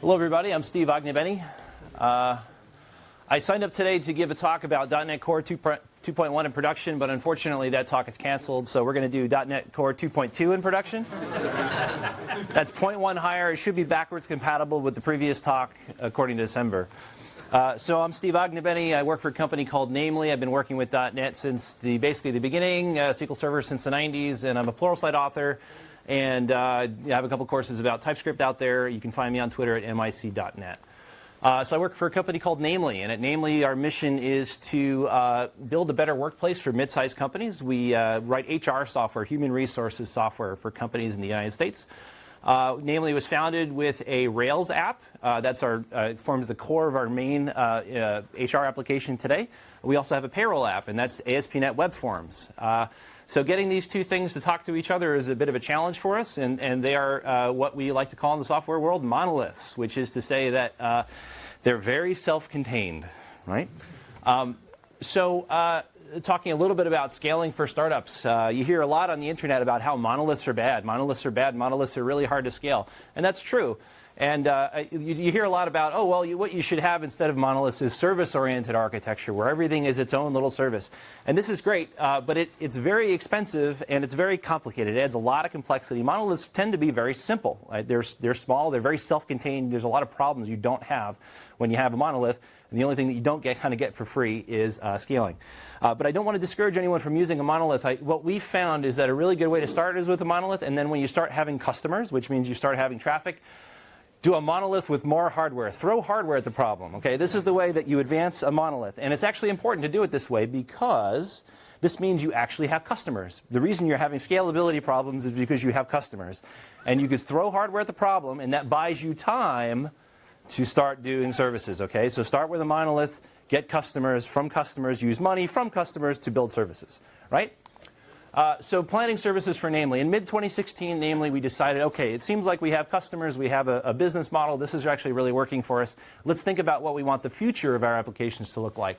Hello, everybody. I'm Steve Ognibene. Uh, I signed up today to give a talk about .NET Core 2.1 in production, but unfortunately that talk is canceled, so we're going to do .NET Core 2.2 in production. That's 0.1 higher. It should be backwards compatible with the previous talk, according to December. Uh, so I'm Steve Ognibene. I work for a company called Namely. I've been working with .NET since the basically the beginning, uh, SQL Server since the 90s, and I'm a Pluralsight author. And uh, I have a couple courses about TypeScript out there. You can find me on Twitter at mic.net. Uh, so I work for a company called Namely, and at Namely, our mission is to uh, build a better workplace for mid-sized companies. We uh, write HR software, human resources software for companies in the United States. Uh, Namely was founded with a Rails app. Uh, that's our uh, forms the core of our main HR application today. We also have a payroll app, and that's ASP.NET Web Forms. So getting these two things to talk to each other is a bit of a challenge for us, and, and they are uh, what we like to call in the software world monoliths, which is to say that uh, they're very self-contained, right? Um, so uh, talking a little bit about scaling for startups. Uh, you hear a lot on the internet about how monoliths are bad. Monoliths are bad. Monoliths are really hard to scale. And that's true. And uh, you, you, hear a lot about, oh, well, you, what you should have instead of monoliths is service-oriented architecture, where everything is its own little service. And this is great, uh, but it, it's very expensive and it's very complicated. It adds a lot of complexity. Monoliths tend to be very simple. Right? They're, they're small, they're very self-contained. There's a lot of problems you don't have when you have a monolith. And the only thing that you don't get kind of get for free is uh, scaling. Uh, but I don't want to discourage anyone from using a monolith. I, what we found is that a really good way to start is with a monolith. And then when you start having customers, which means you start having traffic, do a monolith with more hardware. Throw hardware at the problem. Okay, this is the way that you advance a monolith, and it's actually important to do it this way because this means you actually have customers. The reason you're having scalability problems is because you have customers, and you could throw hardware at the problem, and that buys you time to start doing services. Okay, so start with a monolith, get customers from customers, use money from customers to build services. Right? Uh, so planning services for Namely. In mid-2016, Namely, we decided, okay, it seems like we have customers, we have a, a, business model, this is actually really working for us. Let's think about what we want the future of our applications to look like.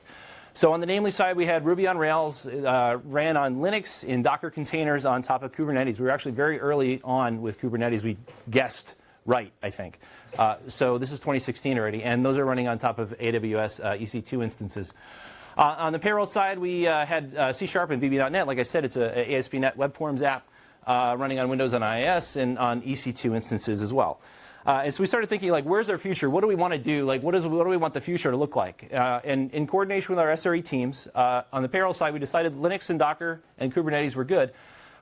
So on the Namely side, we had Ruby on Rails, uh, ran on Linux in Docker containers on top of Kubernetes. We were actually very early on with Kubernetes. We guessed right, I think. Uh, so this is 2016 already, and those are running on top of AWS uh, EC2 instances. Uh, on the payroll side, we uh, had uh, C Sharp and VB.NET. Like I said, it's an ASP.NET Web Forms app uh, running on Windows on IIS and on EC2 instances as well. Uh, and so we started thinking, like, where's our future? What do we want to do? Like, what, is, what do we want the future to look like? Uh, and in coordination with our SRE teams, on the payroll side, we decided Linux and Docker and Kubernetes were good.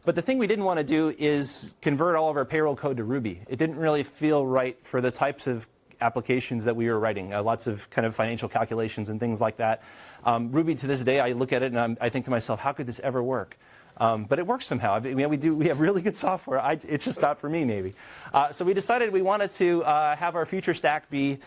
But the thing we didn't want to do is convert all of our payroll code to Ruby. It didn't really feel right for the types of applications that we were writing, uh, lots of kind of financial calculations and things like that. Um, Ruby to this day, I look at it and I'm, i think to myself, how could this ever work? Um, but it works somehow. I mean, we do. We have really good software. I, it's just not for me, maybe. Uh, so we decided we wanted to uh, have our future stack be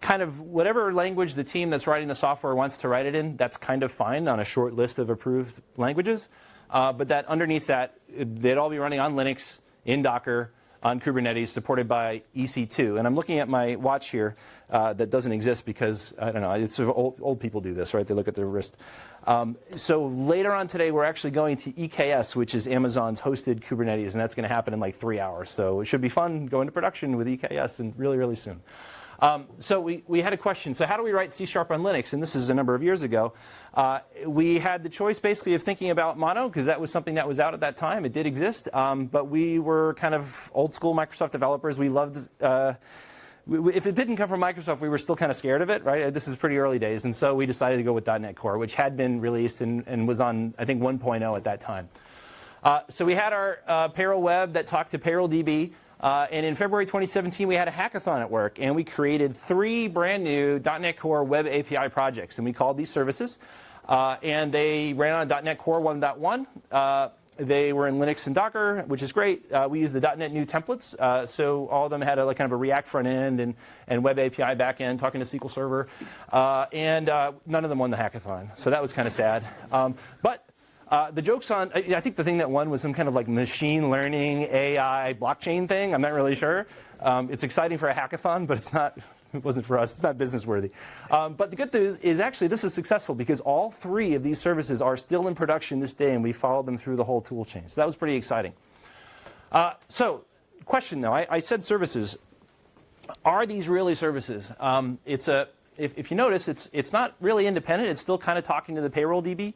kind of whatever language the team that's writing the software wants to write it in. That's kind of fine on a short list of approved languages. Uh, but that underneath that, they'd all be running on Linux in Docker on Kubernetes supported by EC2. And I'm looking at my watch here uh, that doesn't exist because, I don't know, it's sort of old, old people do this, right? They look at their wrist. Um, so later on today, we're actually going to EKS, which is Amazon's hosted Kubernetes, and that's going to happen in like three hours. So it should be fun going to production with EKS and really, really soon. Um, so we, we had a question. So how do we write C Sharp on Linux? And this is a number of years ago. Uh, we had the choice basically of thinking about Mono because that was something that was out at that time. It did exist, um, but we were kind of old school Microsoft developers. We loved. Uh, if it didn't come from Microsoft, we were still kind of scared of it, right? This is pretty early days, and so we decided to go with .NET Core, which had been released and, and was on, I think, 1.0 at that time. Uh, so we had our uh, payroll web that talked to payroll DB. Uh, and in February 2017, we had a hackathon at work, and we created three brand new .NET Core Web API projects, and we called these services. Uh, and they ran on .NET Core 1.1. Uh, they were in Linux and Docker, which is great. Uh, we used the .NET new templates, uh, so all of them had a like, kind of a React front end and, and Web API back end, talking to SQL Server, uh, and none of them won the hackathon. So that was kind of sad. Um, but uh, the joke's on, I think the thing that won was some kind of like machine learning, AI, blockchain thing. I'm not really sure. Um, it's exciting for a hackathon, but it's not, it wasn't for us. It's not business worthy. Um, but the good news is actually this is successful because all three of these services are still in production this day and we followed them through the whole tool chain. So that was pretty exciting. Uh, so question though, I, I said services. are these really services? Um, it's a, if, if, you notice, it's, it's not really independent. It's still kind of talking to the payroll DB.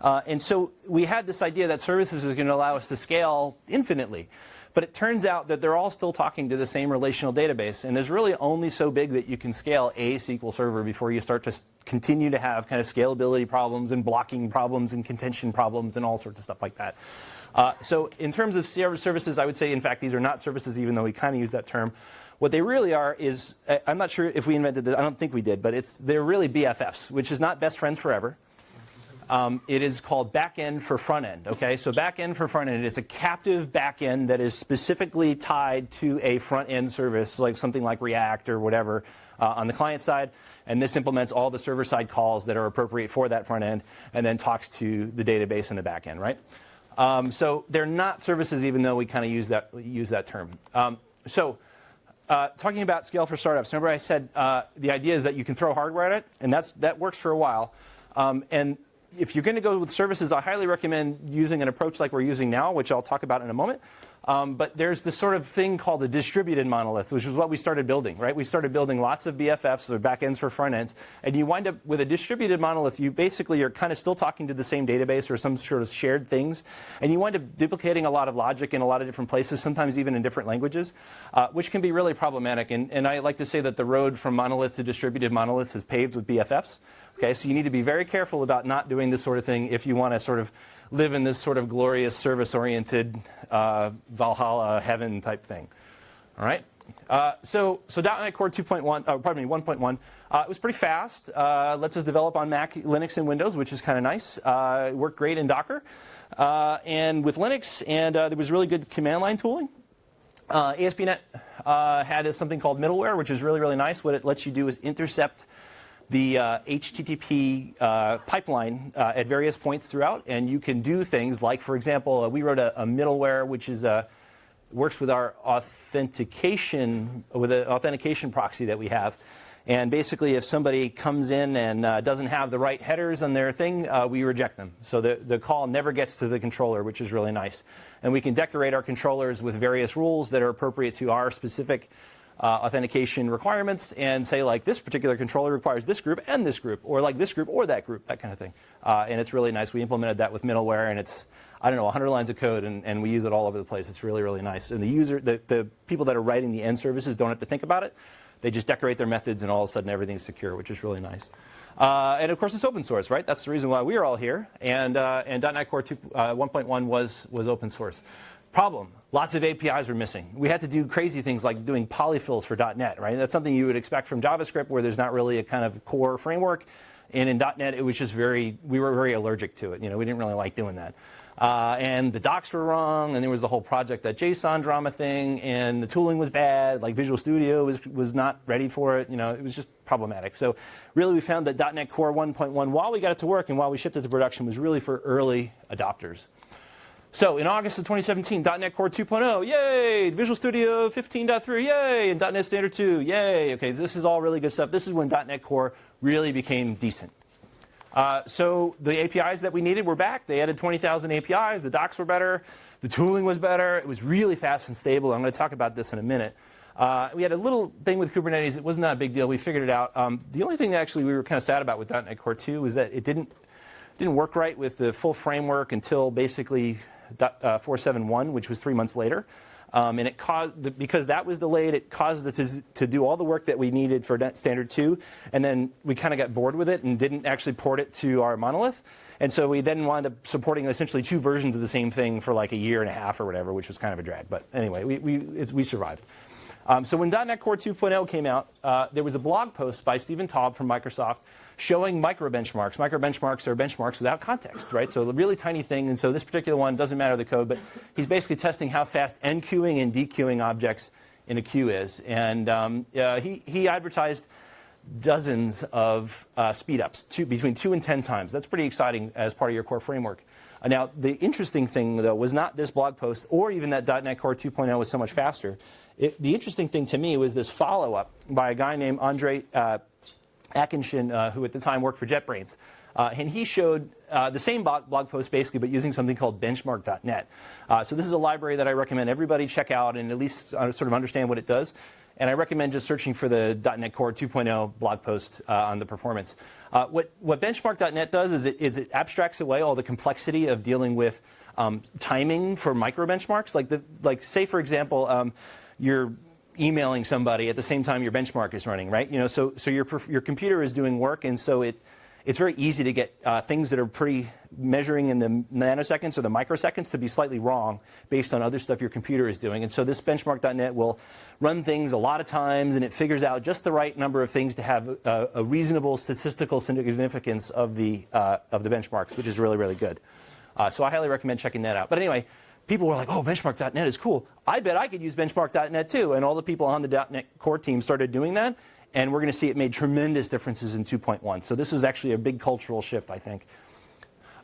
Uh, and so we had this idea that services are going to allow us to scale infinitely. But it turns out that they're all still talking to the same relational database. And there's really only so big that you can scale a SQL server before you start to continue to have kind of scalability problems and blocking problems and contention problems and all sorts of stuff like that. Uh, so in terms of services, I would say, in fact, these are not services, even though we kind of use that term. What they really are is, I'm not sure if we invented this, I don't think we did, but it's, they're really BFFs, which is not best friends forever. Um, it is called backend for front end. Okay, so backend for front end is a captive backend that is specifically tied to a front end service, like something like React or whatever uh, on the client side. And this implements all the server side calls that are appropriate for that front end, and then talks to the database in the back end, right? Um, so they're not services, even though we kind of use that use that term. Um, so. Uh, talking about scale for startups, remember I said uh, the idea is that you can throw hardware at it, and that's, that works for a while. Um, and if you're going to go with services, I highly recommend using an approach like we're using now, which I'll talk about in a moment. Um, but there's this sort of thing called a distributed monolith, which is what we started building, right? We started building lots of BFFs or backends for front ends, and you wind up with a distributed monolith. You basically are kind of still talking to the same database or some sort of shared things, and you wind up duplicating a lot of logic in a lot of different places, sometimes even in different languages, uh, which can be really problematic. And, and I like to say that the road from monolith to distributed monoliths is paved with BFFs. Okay, so you need to be very careful about not doing this sort of thing if you want to sort of live in this sort of glorious service-oriented uh, Valhalla heaven type thing. All right. Uh, so, so .NET Core 2.1, oh, pardon me, 1.1. Uh, it was pretty fast. Uh, lets us develop on Mac, Linux, and Windows, which is kind of nice. Uh, it worked great in Docker uh, and with Linux, and there was really good command line tooling. ASP.NET had something called middleware, which is really, really nice. What it lets you do is intercept the uh, HTTP uh, pipeline uh, at various points throughout, and you can do things like, for example, uh, we wrote a, a, middleware which is uh, works with our authentication with an authentication proxy that we have. And basically, if somebody comes in and uh, doesn't have the right headers on their thing, we reject them. So the, the call never gets to the controller, which is really nice. And we can decorate our controllers with various rules that are appropriate to our specific uh, authentication requirements and say like this particular controller requires this group and this group, or like this group or that group, that kind of thing. Uh, and it's really nice. We implemented that with middleware, and it's I don't know 100 lines of code, and, and we use it all over the place. It's really really nice. And the user, the, the people that are writing the end services don't have to think about it. They just decorate their methods, and all of a sudden everything's secure, which is really nice. Uh, and of course, it's open source, right? That's the reason why we are all here. And, uh, and .NET Core 2, uh, 1.1 was, was open source. Problem, lots of APIs were missing. We had to do crazy things like doing polyfills for .NET, right? That's something you would expect from JavaScript where there's not really a kind of core framework. And in .NET, it was just very, we were very allergic to it. You know, we didn't really like doing that. Uh, and the docs were wrong, and there was the whole project that JSON drama thing, and the tooling was bad. Like Visual Studio was, was not ready for it. You know, it was just problematic. So really, we found that .NET Core 1.1, while we got it to work and while we shipped it to production, was really for early adopters. So in August of 2017, .NET Core 2.0, yay! Visual Studio 15.3, yay! And .NET Standard 2, yay! Okay, this is all really good stuff. This is when .NET Core really became decent. Uh, so the APIs that we needed were back. They added 20,000 APIs. The docs were better. The tooling was better. It was really fast and stable. I'm going to talk about this in a minute. Uh, we had a little thing with Kubernetes. It was not a big deal. We figured it out. Um, the only thing that actually we were kind of sad about with .NET Core 2 was that it didn't didn't work right with the full framework until basically 471, which was three months later. Um, and it caused, because that was delayed, it caused us to, to, do all the work that we needed for Standard 2. And then we kind of got bored with it and didn't actually port it to our monolith. And so we then wound up supporting essentially two versions of the same thing for like a year and a half or whatever, which was kind of a drag. But anyway, we, we, we survived. Um, so when .NET Core 2.0 came out, uh, there was a blog post by Stephen Toub from Microsoft showing micro benchmarks. Micro benchmarks are benchmarks without context, right? So a really tiny thing. And so this particular one doesn't matter the code, but he's basically testing how fast enqueuing and dequeuing objects in a queue is. And um, uh, he, he advertised dozens of uh, speedups, between two and 10 times. That's pretty exciting as part of your core framework. Uh, now, the interesting thing, though, was not this blog post or even that .NET Core 2.0 was so much faster. It, the interesting thing to me was this follow-up by a guy named Andre uh, Akinshin, uh, who at the time worked for JetBrains. Uh, and he showed uh, the same blog post basically, but using something called benchmark.net. Uh, so this is a library that I recommend everybody check out and at least uh, sort of understand what it does. And I recommend just searching for the .NET Core 2.0 blog post uh, on the performance. What, what Benchmark.net does is it, is it abstracts away all the complexity of dealing with um, timing for micro benchmarks. Like, the, like say, for example, um, you're emailing somebody at the same time your benchmark is running, right? You know, so, so your, your computer is doing work, and so it, it's very easy to get uh, things that are pretty measuring in the nanoseconds or the microseconds to be slightly wrong based on other stuff your computer is doing. And so this benchmark.net will run things a lot of times and it figures out just the right number of things to have a, a reasonable statistical significance of the, uh, of the benchmarks, which is really, really good. Uh, so I highly recommend checking that out. But anyway, people were like, oh, benchmark.net is cool. I bet I could use benchmark.net too. And all the people on the .NET Core team started doing that and we're going to see it made tremendous differences in 2.1. So this is actually a big cultural shift, I think.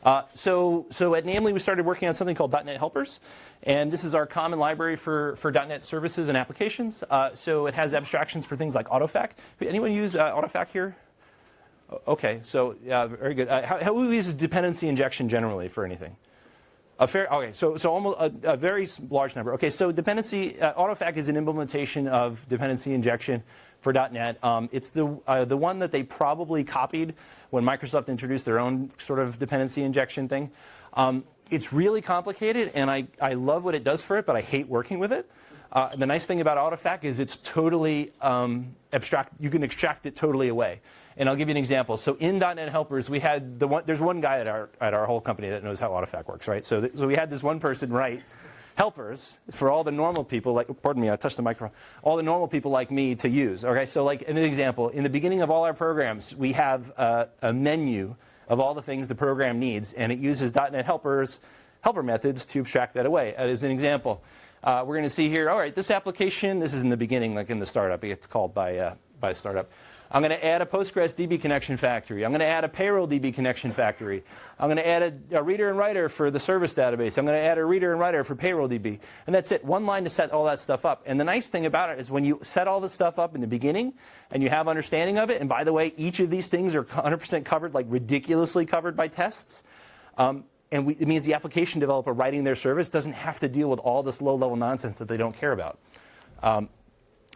Uh, so, so at Namely, we started working on something called .NET Helpers, and this is our common library for, for .NET services and applications. Uh, so it has abstractions for things like AutoFac. Anyone use uh, AutoFac here? Okay, so yeah, very good. Uh, how, how we use dependency injection generally for anything? A fair, okay, so, so almost a, a very large number. Okay, so dependency, uh, AutoFac is an implementation of dependency injection for .NET. Um, it's the, uh, the one that they probably copied when Microsoft introduced their own sort of dependency injection thing. Um, it's really complicated, and I, I love what it does for it, but I hate working with it. Uh, the nice thing about AutoFac is it's totally um, abstract. You can extract it totally away. And I'll give you an example. So in .NET Helpers, we had the one. There's one guy at our at our whole company that knows how AutoFac works, right? So, so we had this one person write helpers for all the normal people, like, pardon me, I touched the microphone, all the normal people like me to use. Okay, so like an example, in the beginning of all our programs, we have a, a menu of all the things the program needs, and it uses .NET helpers, helper methods to abstract that away. As an example, uh, we're going to see here, all right, this application, this is in the beginning, like in the startup, it gets called by, uh, by startup. I'm going to add a Postgres DB connection factory. I'm going to add a payroll DB connection factory. I'm going to add a, a, reader and writer for the service database. I'm going to add a reader and writer for payroll DB. And that's it. One line to set all that stuff up. And the nice thing about it is when you set all the stuff up in the beginning and you have understanding of it, and by the way, each of these things are 100% covered, like ridiculously covered by tests. Um, and we, it means the application developer writing their service doesn't have to deal with all this low level nonsense that they don't care about. Um,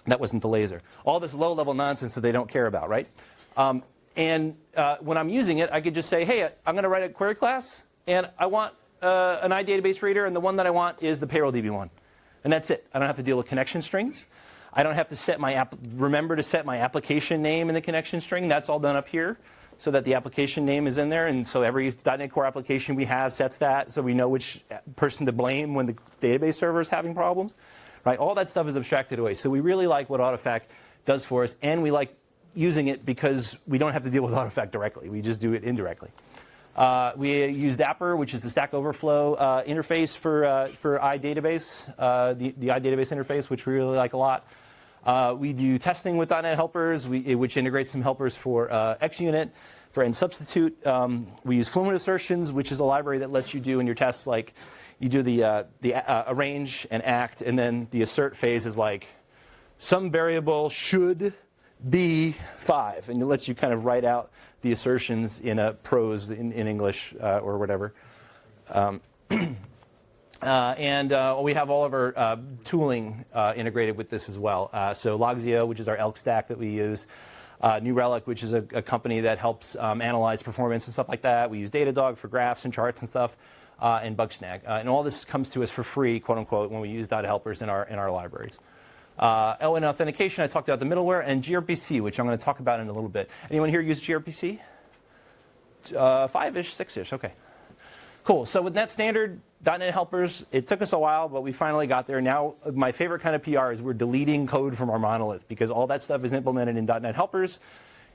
that wasn't the laser. All this low level nonsense that they don't care about, right? Um, and uh, when I'm using it, I could just say, hey, I'm going to write a query class, and I want uh, an iDatabase reader, and the one that I want is the payroll DB one. And that's it. I don't have to deal with connection strings. I don't have to set my app, remember to set my application name in the connection string. That's all done up here so that the application name is in there. And so every .NET Core application we have sets that so we know which person to blame when the database server is having problems. Right? All that stuff is abstracted away. So we really like what AutoFac does for us, and we like using it because we don't have to deal with AutoFac directly. We just do it indirectly. Uh, we use Dapper, which is the Stack Overflow uh, interface for, uh, for iDatabase, uh, the, the iDatabase interface, which we really like a lot. Uh, we do testing with .NET helpers, we, which integrates some helpers for uh, XUnit, for NSubstitute. Um, we use Fluent assertions, which is a library that lets you do in your tests like you do the, uh, the uh, arrange and act, and then the assert phase is like some variable should be 5, and it lets you kind of write out the assertions in a prose in, in English uh, or whatever. Um, Uh, and uh, we have all of our uh, tooling uh, integrated with this as well. Uh, so Logzio, which is our Elk stack that we use. New Relic, which is a, a company that helps um, analyze performance and stuff like that. We use Datadog for graphs and charts and stuff uh, and Bugsnag. Uh, and all this comes to us for free, quote unquote, when we use data helpers in our, in our libraries. Uh, LN authentication, I talked about the middleware, and gRPC, which I'm going to talk about in a little bit. Anyone here use gRPC? Uh, five-ish, six-ish, okay. Cool. So with Net Standard, .NET helpers, it took us a while, but we finally got there. Now, my favorite kind of PR is we're deleting code from our monolith because all that stuff is implemented in .NET helpers.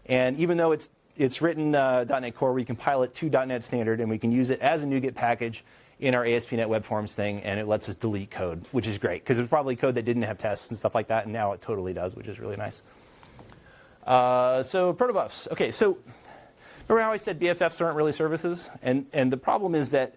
And even though it's it's written uh, .NET Core. We compile it to .NET Standard, and we can use it as a NuGet package in our ASP.NET Web Forms thing, and it lets us delete code, which is great because it was probably code that didn't have tests and stuff like that, and now it totally does, which is really nice. Uh, so protobufs. Okay, so remember how I said BFFs aren't really services, and and the problem is that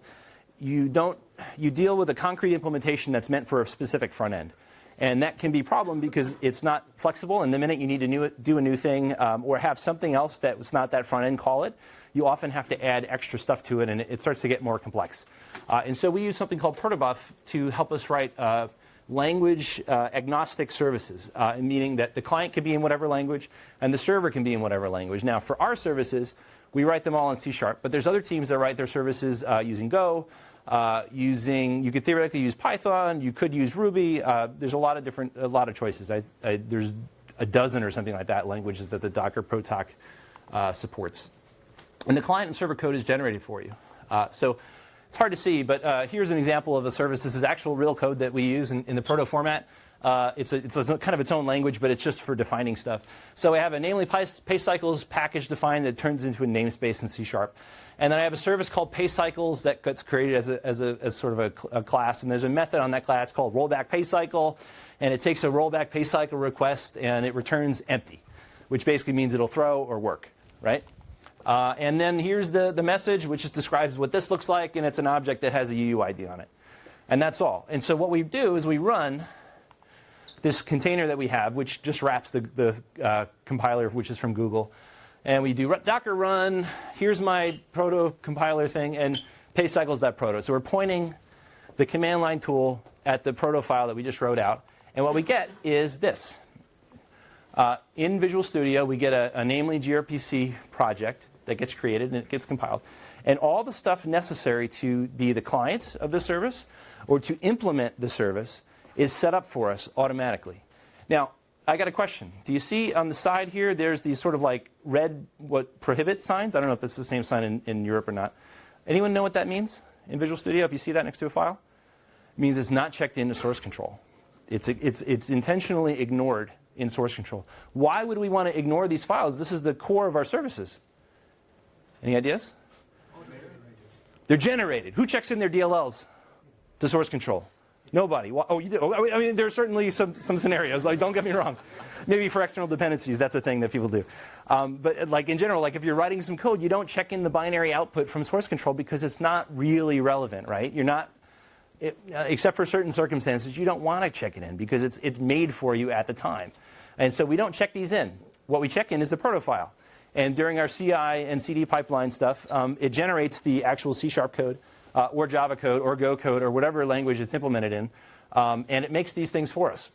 you don't you deal with a concrete implementation that's meant for a specific front end. And that can be a problem because it's not flexible. And the minute you need to new, do a new thing um, or have something else that's not that front end, call it, you often have to add extra stuff to it, and it starts to get more complex. Uh, and so we use something called Protobuf to help us write uh, language uh, agnostic services, uh, meaning that the client can be in whatever language and the server can be in whatever language. Now, for our services, we write them all in C Sharp, but there's other teams that write their services uh, using Go, uh, using you could theoretically use Python, you could use Ruby. Uh, there's a lot of different, a lot of choices. I, I, there's a dozen or something like that languages that the Docker Protocol uh, supports, and the client and server code is generated for you. Uh, so it's hard to see, but uh, here's an example of a service. This is actual real code that we use in, in the proto format. Uh, it's, a, it's a kind of its own language, but it's just for defining stuff. So I have a namely pay cycles package defined that turns into a namespace in C sharp. And then I have a service called PayCycles that gets created as, a, as, a, as sort of a, a, class. And there's a method on that class called rollback PayCycle. And it takes a rollback PayCycle request and it returns empty, which basically means it'll throw or work, right? Uh, and then here's the, the message, which just describes what this looks like. And it's an object that has a UUID on it. And that's all. And so what we do is we run this container that we have, which just wraps the, the uh, compiler, which is from Google and we do docker run, here's my proto compiler thing, and paycycles.proto. So we're pointing the command line tool at the proto file that we just wrote out. And what we get is this. Uh, in Visual Studio, we get a, a namely gRPC project that gets created and it gets compiled. And all the stuff necessary to be the clients of the service or to implement the service is set up for us automatically. Now, I got a question. Do you see on the side here, there's these sort of like red, what, prohibit signs? I don't know if that's the same sign in, in Europe or not. Anyone know what that means in Visual Studio if you see that next to a file? It means it's not checked into source control. It's, it's, it's intentionally ignored in source control. Why would we want to ignore these files? This is the core of our services. Any ideas? They're generated. Who checks in their DLLs to source control? Nobody. Oh, you do. Oh, I mean, there are certainly some, some scenarios. Like, don't get me wrong. Maybe for external dependencies, that's a thing that people do. Um, but like in general, like if you're writing some code, you don't check in the binary output from source control because it's not really relevant, right? You're not, it, uh, except for certain circumstances, you don't want to check it in because it's it's made for you at the time, and so we don't check these in. What we check in is the proto file, and during our CI and CD pipeline stuff, um, it generates the actual C sharp code uh, or Java code or Go code or whatever language it's implemented in. Um, and it makes these things for us.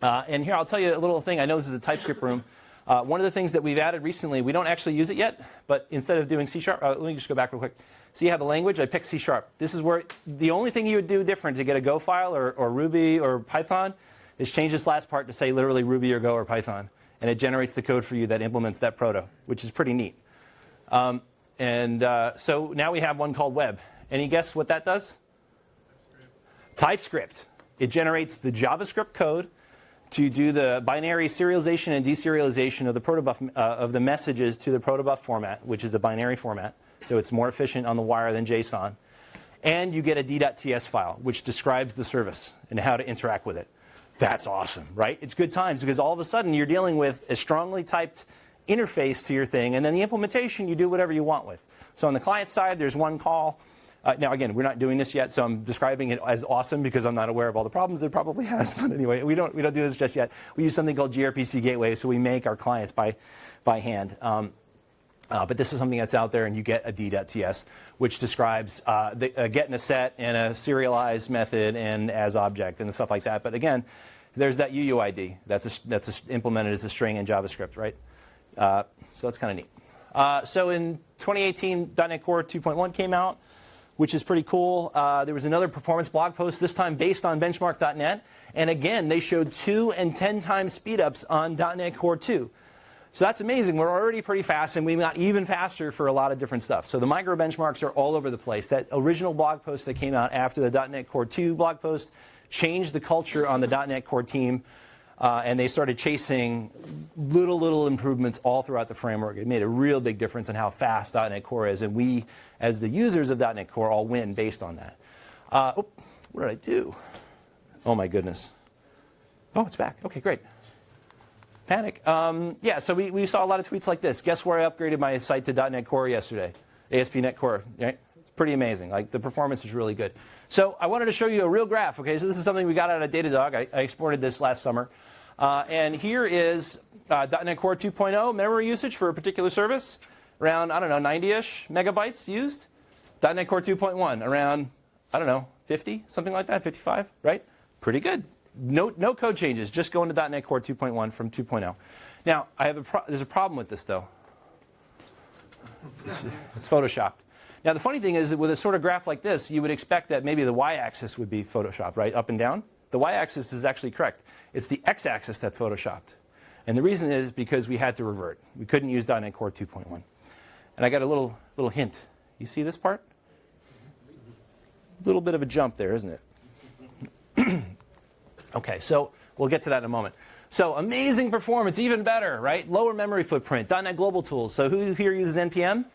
Uh, and here I'll tell you a little thing. I know this is a TypeScript room. Uh, one of the things that we've added recently, we don't actually use it yet, but instead of doing C sharp, uh, let me just go back real quick. See how the language, I picked C sharp. This is where the only thing you would do different to get a Go file or, or Ruby or Python is change this last part to say literally Ruby or Go or Python. And it generates the code for you that implements that proto, which is pretty neat. Um, and uh, so now we have one called web. Any guess what that does? TypeScript. It generates the JavaScript code to do the binary serialization and deserialization of the protobuf uh, of the messages to the protobuf format, which is a binary format. So it's more efficient on the wire than JSON. And you get a d.ts file, which describes the service and how to interact with it. That's awesome, right? It's good times because all of a sudden you're dealing with a strongly typed interface to your thing, and then the implementation you do whatever you want with. So on the client side, there's one call uh, now, again, we're not doing this yet, so I'm describing it as awesome because I'm not aware of all the problems it probably has. But anyway, we don't, we don't do this just yet. We use something called gRPC Gateway, so we make our clients by, by hand. Um, uh, but this is something that's out there, and you get a d.ts, which describes uh, the, uh, getting a set and a serialized method and as object and stuff like that. But again, there's that UUID that's, a, that's a, implemented as a string in JavaScript, right? Uh, so that's kind of neat. Uh, so in 2018, .NET Core 2.1 came out which is pretty cool. Uh, there was another performance blog post, this time based on benchmark.net. And again, they showed two and 10 times speedups on .NET Core 2. So that's amazing. We're already pretty fast, and we got even faster for a lot of different stuff. So the micro benchmarks are all over the place. That original blog post that came out after the .NET Core 2 blog post changed the culture on the .NET Core team. Uh, and they started chasing little, little improvements all throughout the framework. It made a real big difference in how fast .NET Core is, and we, as the users of .NET Core, all win based on that. Uh, oh, what did I do? Oh my goodness. Oh, it's back. Okay, great. Panic. Um, yeah, so we, we saw a lot of tweets like this. Guess where I upgraded my site to .NET Core yesterday? ASP.NET Core. Right? It's pretty amazing. Like the performance is really good. So I wanted to show you a real graph. Okay, so this is something we got out of Datadog. I, I exported this last summer. Uh, and here is uh, .NET Core 2.0 memory usage for a particular service, around, I don't know, 90-ish megabytes used. .NET Core 2.1, around, I don't know, 50, something like that, 55, right? pretty good. No, no code changes, just going to .NET Core 2.1 from 2.0. Now, I have a there's a problem with this, though. It's, it's photoshopped. Now, the funny thing is that with a sort of graph like this, you would expect that maybe the y-axis would be photoshopped, right, up and down. The y-axis is actually correct. It's the x-axis that's photoshopped. And the reason is because we had to revert. We couldn't use .NET Core 2.1. And I got a little, little hint. You see this part? A little bit of a jump there, isn't it? okay, so we'll get to that in a moment. So amazing performance, even better, right? Lower memory footprint, .NET Global Tools. So who here uses NPM?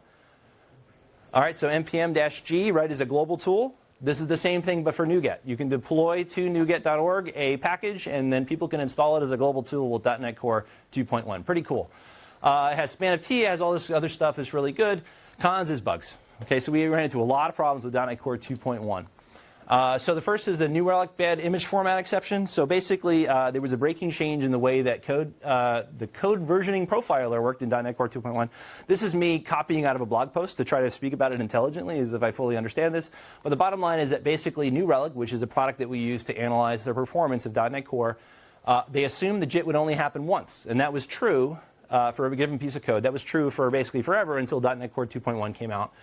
All right, so npm-g, right, is a global tool. This is the same thing, but for NuGet. You can deploy to NuGet.org a package, and then people can install it as a global tool with .NET Core 2.1. Pretty cool. Uh, it has span of T, it has all this other stuff. It's really good. Cons is bugs. Okay, so we ran into a lot of problems with .NET Core 2.1. Uh, so the first is the New Relic bad image format exception. So basically, uh, there was a breaking change in the way that code, uh, the code versioning profiler worked in .NET Core 2.1. This is me copying out of a blog post to try to speak about it intelligently, as if I fully understand this. But the bottom line is that basically New Relic, which is a product that we use to analyze the performance of .NET Core, uh, they assumed the JIT would only happen once, and that was true uh, for a given piece of code. That was true for basically forever until .NET Core 2.1 came out.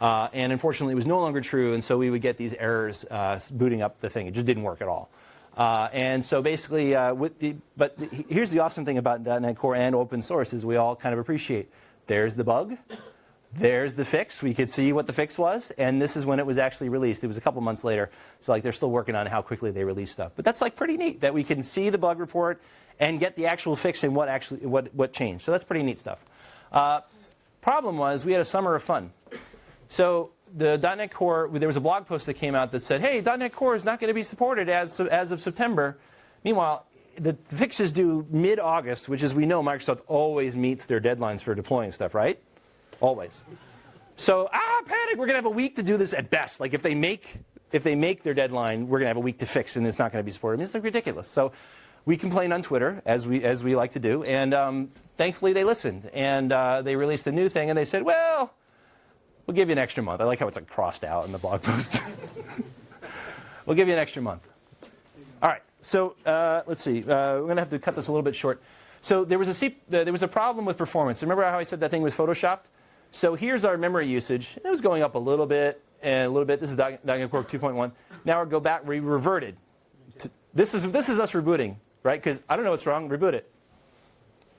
Uh, and unfortunately, it was no longer true, and so we would get these errors uh, booting up the thing. It just didn't work at all. Uh, and so basically, uh, the, but the, here's the awesome thing about .NET Core and open source is we all kind of appreciate. There's the bug. There's the fix. We could see what the fix was, and this is when it was actually released. It was a couple months later, so like they're still working on how quickly they release stuff. But that's like pretty neat that we can see the bug report and get the actual fix and what actually what what changed. So that's pretty neat stuff. Uh, problem was we had a summer of fun. So the .NET Core, there was a blog post that came out that said, hey, .NET Core is not going to be supported as, as of September. Meanwhile, the fix is due mid-August, which as we know, Microsoft always meets their deadlines for deploying stuff, right? Always. So, ah, panic, we're going to have a week to do this at best. Like if they make, if they make their deadline, we're going to have a week to fix and it's not going to be supported. I mean, it's like ridiculous. So we complained on Twitter, as we, as we like to do, and um, thankfully they listened. And uh, they released a new thing and they said, well, We'll give you an extra month. I like how it's like crossed out in the blog post. we'll give you an extra month. All right. So uh, let's see. Uh, we're going to have to cut this a little bit short. So there was a C- uh, there was a problem with performance. Remember how I said that thing was photoshopped? So here's our memory usage. It was going up a little bit and a little bit. This is .NET Core 2.1. Now we go back. We reverted. To, this is this is us rebooting, right? Because I don't know what's wrong. Reboot it.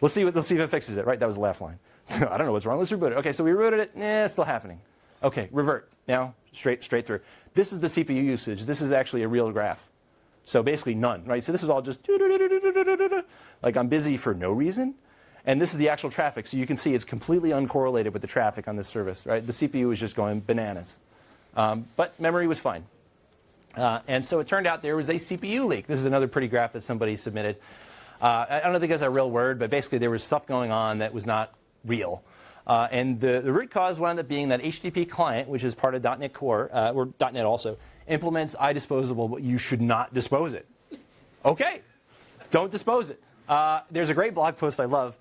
We'll see. What, let's see if it fixes it. Right? That was the laugh line. So I don't know what's wrong. Let's reboot it. Okay, so we rebooted it. Eh, it's still happening. Okay, revert. Now, straight, straight through. This is the CPU usage. This is actually a real graph. So basically none, right? So this is all just like I'm busy for no reason. And this is the actual traffic. So you can see it's completely uncorrelated with the traffic on this service, right? The CPU is just going bananas. Um, but memory was fine. Uh, and so it turned out there was a CPU leak. This is another pretty graph that somebody submitted. Uh, I don't think that's a real word, but basically there was stuff going on that was not real. Uh, and the, the, root cause wound up being that HTTP client, which is part of .NET Core, uh, or .NET also, implements iDisposable, but you should not dispose it. Okay, don't dispose it. Uh, there's a great blog post I love.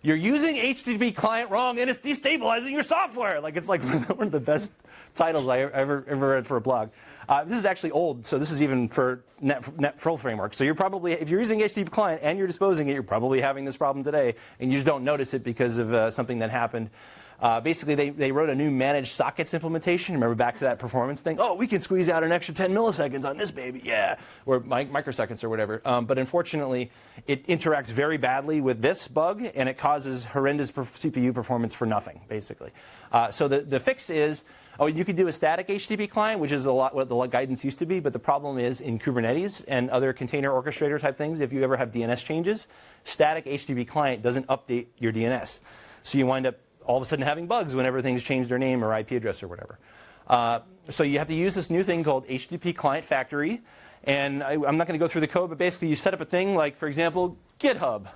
You're using HTTP client wrong, and it's destabilizing your software. Like it's like one of the best titles I ever ever read for a blog. Uh, this is actually old, so this is even for net, net full framework. So you're probably, if you're using HTTP client and you're disposing it, you're probably having this problem today, and you just don't notice it because of uh, something that happened. Uh, basically, they, they wrote a new managed sockets implementation. Remember back to that performance thing? Oh, we can squeeze out an extra 10 milliseconds on this baby, yeah, or microseconds or whatever. Um, but unfortunately, it interacts very badly with this bug, and it causes horrendous CPU performance for nothing, basically. Uh, so the, the fix is Oh, you could do a static HTTP client, which is a lot what the guidance used to be, but the problem is in Kubernetes and other container orchestrator type things, if you ever have DNS changes, static HTTP client doesn't update your DNS. So you wind up all of a sudden having bugs whenever things change their name or IP address or whatever. Uh, so you have to use this new thing called HTTP Client Factory. And I, am not going to go through the code, but basically you set up a thing like, for example, GitHub.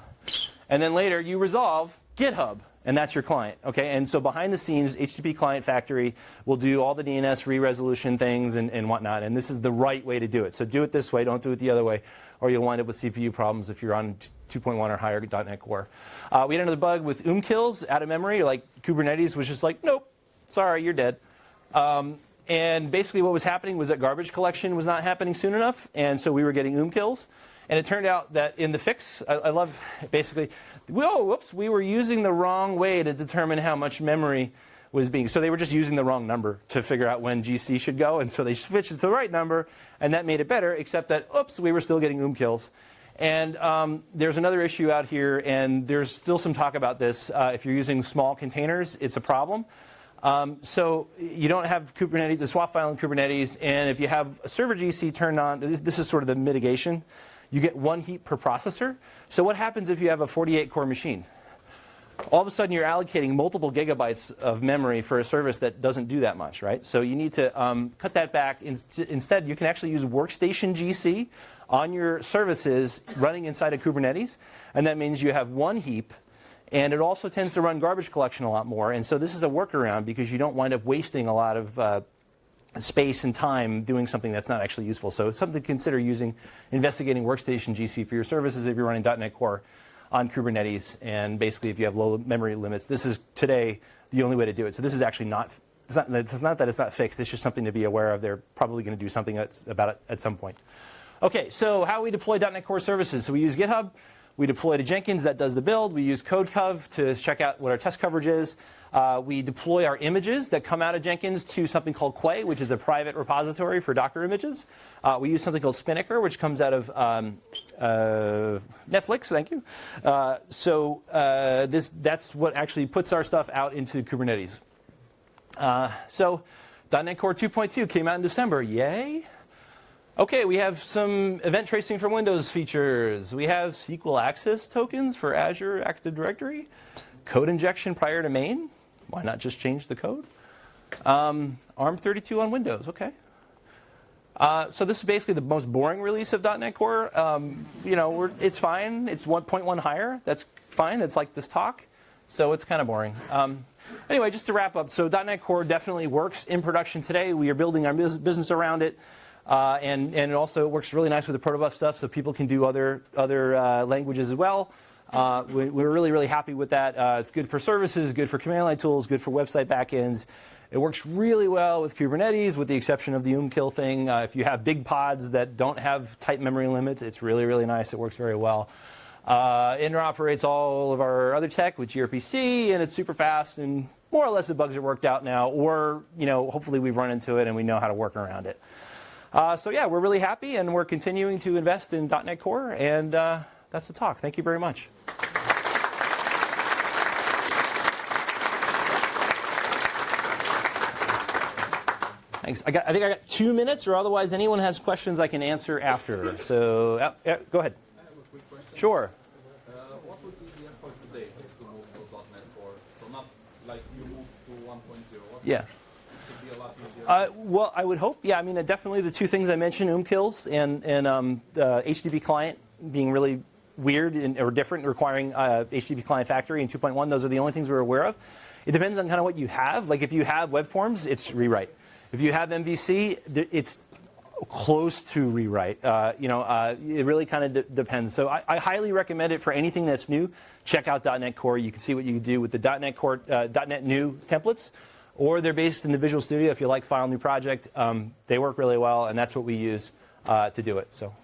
And then later you resolve GitHub and that's your client. Okay, and so behind the scenes, HTTP Client Factory will do all the DNS re-resolution things and, and whatnot, and this is the right way to do it. So do it this way, don't do it the other way, or you'll wind up with CPU problems if you're on 2.1 or higher .NET Core. Uh, we had another bug with oom kills out of memory, like Kubernetes was just like, nope, sorry, you're dead. Um, and basically, what was happening was that garbage collection was not happening soon enough, and so we were getting oom kills. And it turned out that in the fix, I, I love basically, whoa, whoops, we were using the wrong way to determine how much memory was being. So they were just using the wrong number to figure out when GC should go, and so they switched it to the right number, and that made it better. Except that, oops, we were still getting oom kills. And um, there's another issue out here, and there's still some talk about this. Uh, if you're using small containers, it's a problem. Um, so you don't have Kubernetes, a swap file in Kubernetes, and if you have a server GC turned on, this, this is sort of the mitigation you get one heap per processor. So what happens if you have a 48 core machine? All of a sudden, you're allocating multiple gigabytes of memory for a service that doesn't do that much, right? So you need to um, cut that back. Instead, you can actually use Workstation GC on your services running inside of Kubernetes, and that means you have one heap and it also tends to run garbage collection a lot more. And so this is a workaround because you don't wind up wasting a lot of uh, space and time doing something that's not actually useful. So it's something to consider using investigating workstation GC for your services if you're running .NET Core on Kubernetes. And basically, if you have low memory limits, this is today the only way to do it. So this is actually not. It's not, it's not that it's not fixed. It's just something to be aware of. They're probably going to do something about it at some point. Okay, so how we deploy .NET Core services. So we use GitHub. We deploy to Jenkins that does the build. We use CodeCov to check out what our test coverage is. Uh, we deploy our images that come out of Jenkins to something called Quay, which is a private repository for Docker images. Uh, we use something called Spinnaker, which comes out of um, uh, Netflix. Thank you. Uh, so uh, this that's what actually puts our stuff out into Kubernetes. Uh, so .NET Core 2.2 came out in December. Yay! Okay, we have some event tracing for Windows features. We have SQL access tokens for Azure Active Directory, code injection prior to main. Why not just change the code? Um, ARM32 on Windows, okay. Uh, so this is basically the most boring release of .NET Core. Um, you know, it's fine. It's 1.1 higher. That's fine. That's like this talk. So it's kind of boring. Um, anyway, just to wrap up, so .NET Core definitely works in production today. We are building our business around it. Uh, and, and it also works really nice with the protobuf stuff, so people can do other, other uh, languages as well. Uh, we, are really, really happy with that. Uh, it's good for services, good for command line tools, good for website backends. It works really well with Kubernetes, with the exception of the oom-kill thing. Uh, if you have big pods that don't have tight memory limits, it's really, really nice. It works very well. Uh, interoperates all of our other tech with gRPC, and it's super fast, and more or less the bugs are worked out now, or you know, hopefully we've run into it and we know how to work around it. Uh, so yeah, we're really happy, and we're continuing to invest in .NET Core, and uh, that's the talk. Thank you very much. Thanks. I, got, I think I got two minutes, or otherwise anyone has questions I can answer after. So uh, yeah, go ahead. Sure. Uh, what would be the effort today to move to .NET Core? So not like you move to 1.0. Yeah. Uh, well, I would hope. Yeah, I mean, uh, definitely the two things I mentioned, oom kills and and um, the HTTP client being really weird and, or different, requiring uh, HTTP client factory in 2.1. Those are the only things we're aware of. It depends on kind of what you have. Like if you have web forms, it's rewrite. If you have MVC, it's close to rewrite. Uh, you know, uh, it really kind of de- depends. So I, I, highly recommend it for anything that's new. Check out .NET Core. You can see what you can do with the .NET Core, uh, .NET New templates or they're based in the Visual Studio if you like File New Project. Um, they work really well, and that's what we use uh, to do it. So,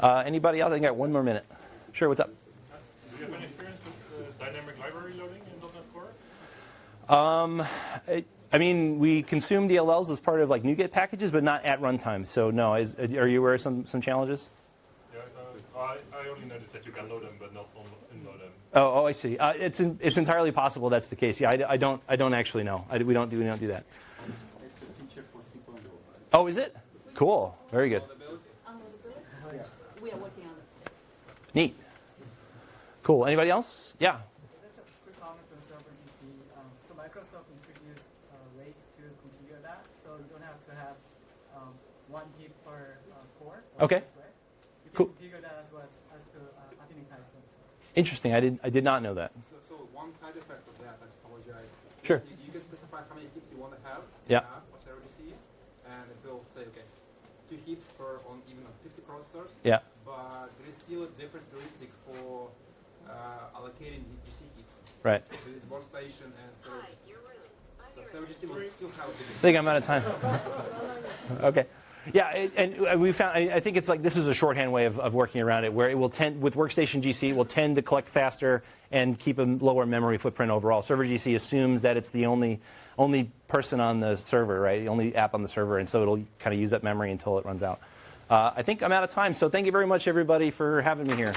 uh, anybody else? I got one more minute. Sure, what's up? Do you have any experience with uh, dynamic library loading in .NET Core? Um, it, I mean, we consume DLLs as part of like NuGet packages, but not at runtime. So no, is, are you aware of some, some challenges? Yeah, uh, I, I only noticed that you can load them, but not Oh, oh, I see. Uh, it's in, it's entirely possible that's the case. Yeah, I, I don't I don't actually know. I, we don't do we don't do that. It's a feature for 3.0. Oh, is it? Cool. Very good. We are working on it. Neat. Cool. Anybody else? Yeah. Just a quick comment on Server GC. Um, so Microsoft introduced uh, ways to configure that, so you don't have to have um, one heap per uh, core. Okay. You can cool. configure that as well as to uh, type Interesting. I did I did not know that. So, so one side effect of that, I apologize. Sure. You, you, can specify how many heaps you want to have. Yeah. Have, whatever you see, and it will say, okay, two heaps per on even on 50 processors. Yeah. But there is still a different heuristic for uh, allocating GC heaps. Right. So workstation and server. Hi, you're rude. I think I'm out of time. okay. Yeah, and we found. I I think it's like this is a shorthand way of, of working around it, where it will tend with Workstation GC it will tend to collect faster and keep a lower memory footprint overall. Server GC assumes that it's the only only person on the server, right? The only app on the server, and so it'll kind of use up memory until it runs out. Uh, I think I'm out of time, so thank you very much, everybody, for having me here.